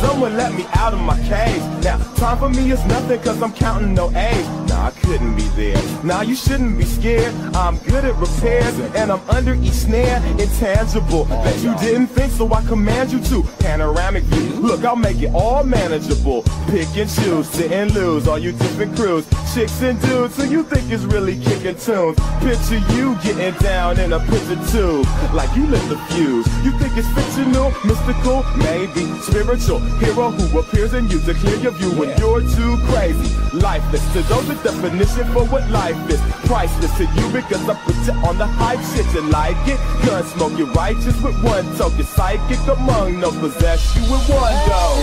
Someone let me out of my cage. Now, time for me is nothing cause I'm counting no A's. Couldn't be there. Now you shouldn't be scared. I'm good at repairs and I'm under each snare. Intangible. that you didn't think so I command you to. Panoramic view. Look, I'll make it all manageable. Pick and choose, sit and lose. All you different crews. Chicks and dudes who you think is really kicking tunes. Picture you getting down in a picture tube. Like you lit the fuse. You think it's fictional, mystical, maybe spiritual hero who appears in you to clear your view when you're too crazy. Lifeless to those the definition for what life is. Priceless to you because I put you on the hype shit. You like it? Gun smoke, you're righteous with one token. Psychic among no possess you with one go.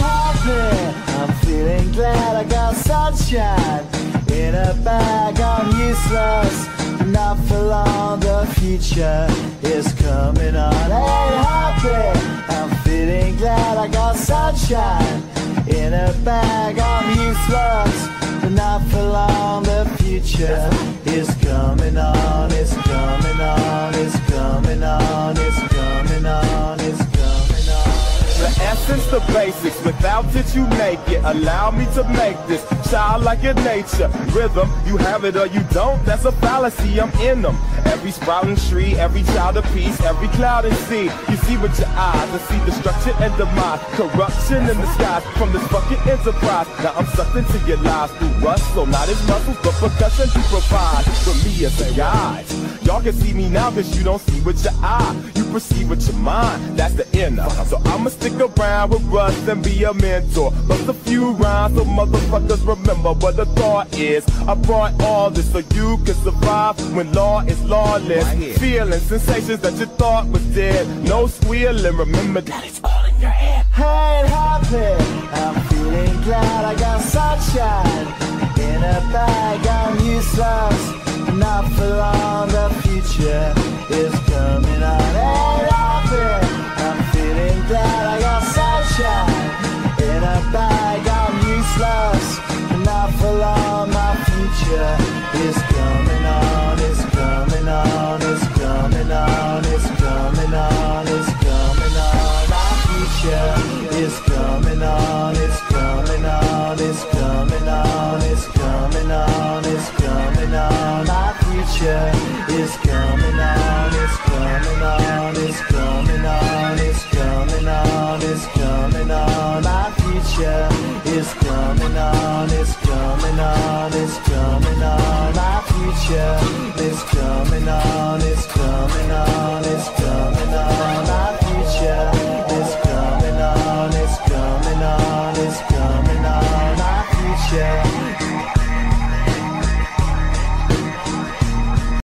I'm feeling glad I got sunshine in a bag. I'm useless, not for long. The future is coming on. Ain't happy. I'm feeling glad I got sunshine in a bag. I'm useless, but not for long. The future is coming on. It's coming on. It's coming on. It's coming Essence, the basics. Without it, you make it. Allow me to make this child like your nature. Rhythm, you have it or you don't. That's a fallacy. I'm in them. Every sprouting tree, every child of peace, every cloud and sea. You see with your eyes and see destruction and demise. Corruption in the skies from this fucking enterprise. Now I'm sucked into your lies through Russel, not as muscles, but percussion to provide for me as a guide. Y'all can see me now cause you don't see with your eye. You perceive with your mind. That's the inner. So I'ma stick around with Russ and be a mentor. Bust a few rhymes so motherfuckers remember what the thought is. I brought all this so you can survive when law is lawless. Feeling sensations that you thought was dead. No squealing. Remember that it's all in your head. ain't happy. I'm feeling glad I got sunshine in a bag. I'm useless, not for long. future coming on, it's coming on, it's coming on, it's coming on, it's coming on. My future is coming on, it's coming on, it's coming on. My future is coming on, it's coming on, it's coming on. My future is coming on, it's coming on, it's coming on. My future.